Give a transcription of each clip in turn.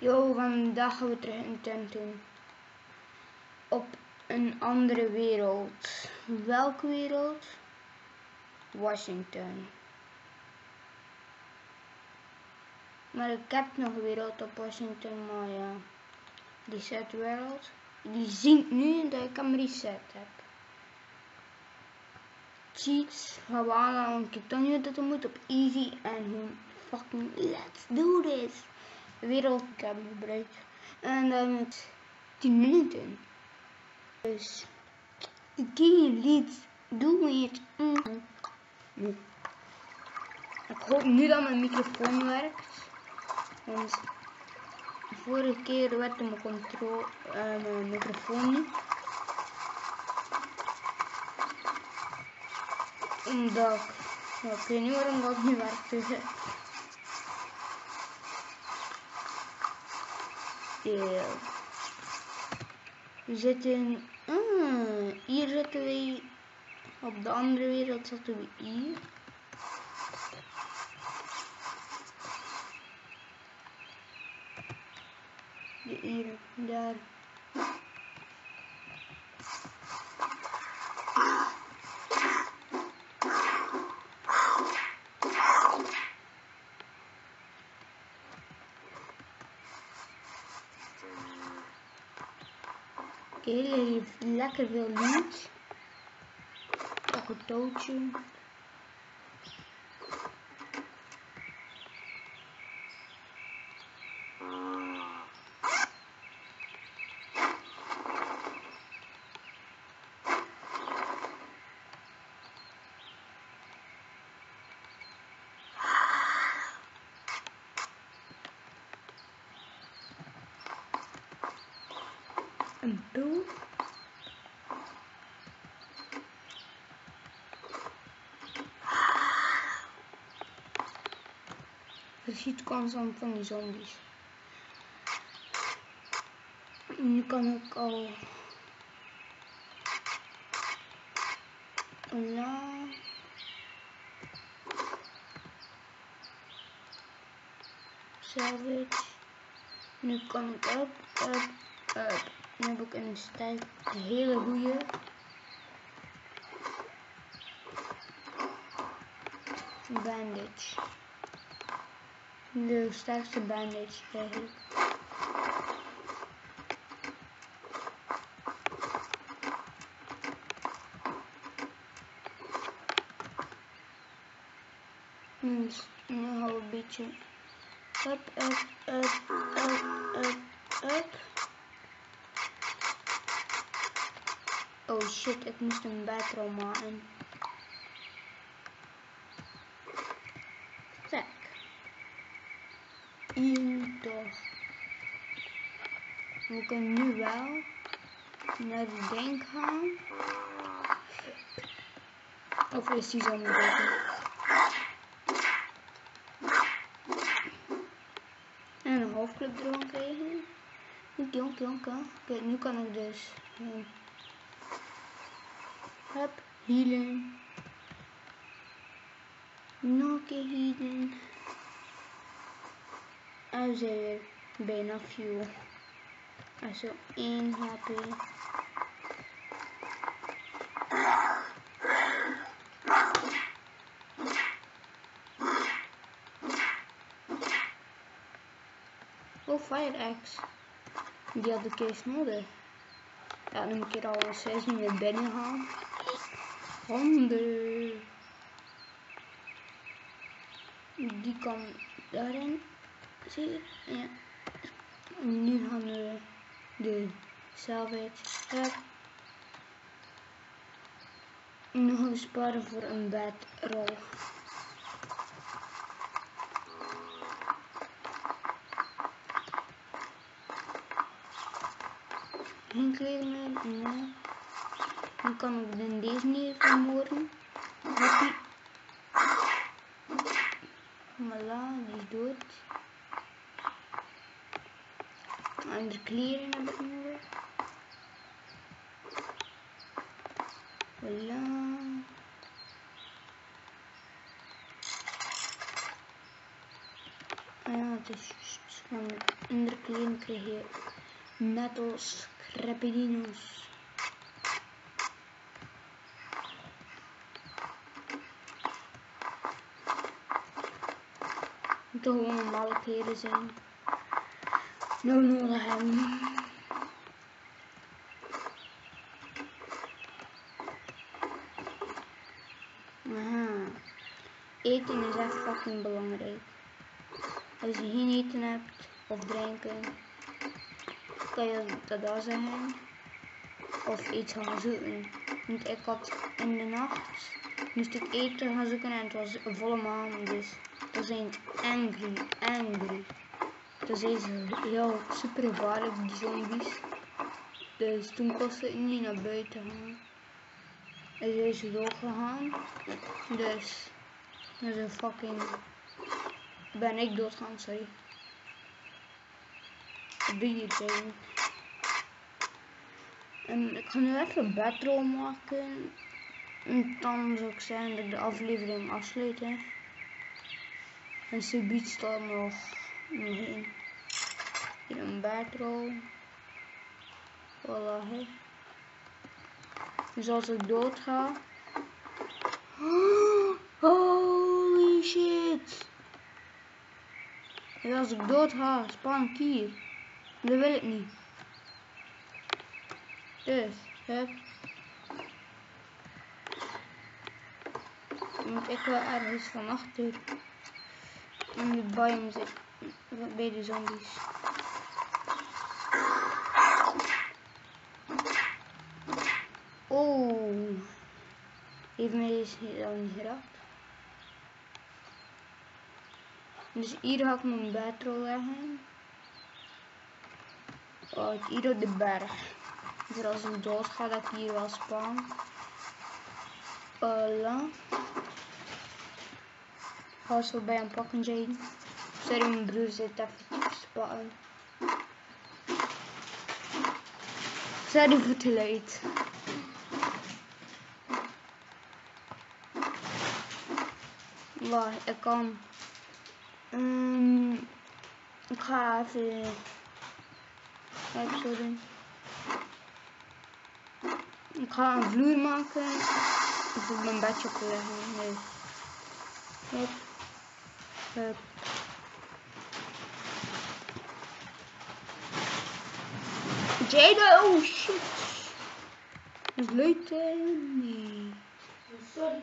Yo, vandaag gaan we terug een tent doen. Op een andere wereld. Welke wereld? Washington. Maar ik heb nog een wereld op Washington, maar ja. Die set world. Die zingt nu dat ik hem reset heb. Cheats. Ik dan nu dat we moeten op easy en fucking let's do this. De wereld ik heb gebruikt. En dan met 10 minuten. Dus die let's do it. Mm. Ik hoop nu dat mijn microfoon werkt. Want de vorige keer werd mijn, controle, uh, mijn microfoon niet. Omdat ik weet niet waarom dat niet werkt. We zitten. Ah, hier zitten we. Op de andere wereld zitten we hier. hier, daar. Okay, heeft lekker veel loot. Ook een tootje. Een boel. Je ziet constant van die zombies. Nu kan ik al... La... Savage. Nu kan ik up, up, up. Nu heb ik een sterk, hele goede. Bandage. De sterkste bandage eigenlijk. Dus nu gaan we een beetje up, up, up, up, up, up. Oh shit, ik moest een battle maken. Zack. Hier toch. We kunnen nu wel naar de ding gaan. Of is die zo niet En een hoofdclub drone krijgen. Oké, oké, oké. Oké, nu kan ik dus. Hup, healen. Nog een keer healen. En zijn weer bijna fuel. Also 1 HP. Oh, Fire Axe. Die had ik eerst nodig. Ja, nu moet ik hier al een 6 naar binnen gaan. Handen. Die kan daarin. Zie je? Ja. Nu gaan we de salvage. Ja. Nu gaan sparen voor een bedrol. Geen kleren meer? Nee. Kan ik dan deze niet vermoorden. Happy. Voilà, die is dood. En de kleren heb ik nodig. Voilà. Ah ja, het is juist. In de kleding krijg je net als Het gewoon normale kleren zijn. No nodig hebben. Eten is echt fucking belangrijk. Als je geen eten hebt of drinken, kan je dat daar zeggen. Of iets gaan zoeken. Want ik had in de nacht moest ik eten gaan zoeken en het was volle maan. Dus toen zijn angry, angry. Toen zijn ze heel super gevaarlijk, die zombies. Dus toen kostte het niet naar buiten gaan. En zijn ze doorgegaan. Dus, dat is een fucking... Ben ik doodgaan, sorry. Je tegen? En ik ga nu even een bedrol maken. En dan zou ik zeggen dat ik de aflevering afsluit. Hè. En subiet staat nog, nog één. Hier een bedrol. Voilà, hè. Dus als ik dood ga. Holy shit. En als ik dood ga, span ik hier. Dat wil ik niet. Dus, hup. Want ik wil ergens van achter. In de biome zitten. Bij de zombies. Oh. Heeft mij deze al niet geraakt. Dus hier ga ik mijn bedrol leggen. Oh, hier op de berg. Dus als ik dood ga, dat ik hier wel. Voilà. Ga zo bij een pakken, Jane. Sorry, mijn broer zit even te spannen. Sorry voor het geluid. Waar, ik kan. Um, ik ga even. Kijk doen. Ik ga een vloer maken. Ik moet mijn bedje opleggen. Nee. Hup. Jada, oh shit. Dat leuk, nee. Sorry.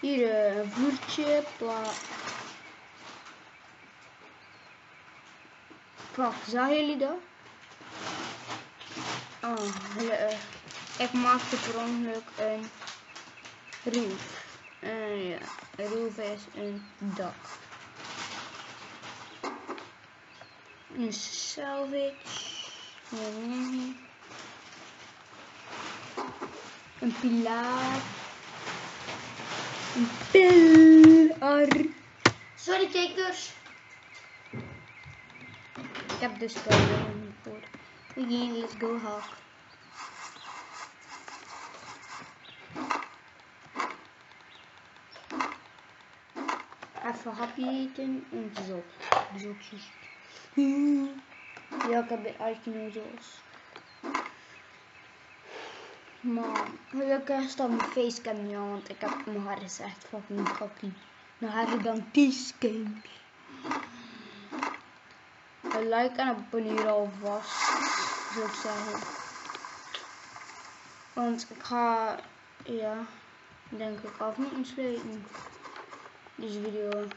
Hier eh, een vloertje, pla. Wacht, zagen jullie dat? Oh, hele- ik maakte per ongeluk een roof. En ja, een roof is een dak. Een salvage. Een pilaar. Een pilaar. Sorry, kijkers. Ik heb de spel voor. Oké, let's go hawk. Even hapje eten en het is op. Dus. Ja, ik heb de icenoodles. Maar gelukkig staat mijn facecam niet want ik heb mijn haar is echt fucking kakkie. Mijn haar is dan kieskens. Een like en abonneer alvast, zou ik zeggen. Want ik ga, ja, denk ik af moeten sluiten. Deze video.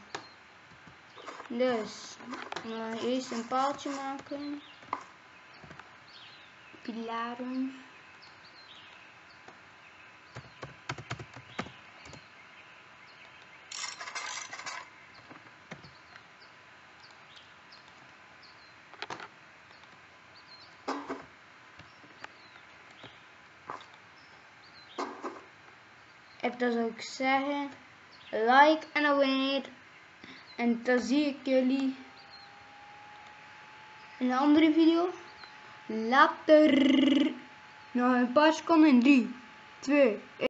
Dus, gaan eerst een paaltje maken. Pilaren. En dan zou ik zeggen, like en abonneer. En dan zie ik jullie in een andere video. Later. Nog een paar seconden. 3, 2,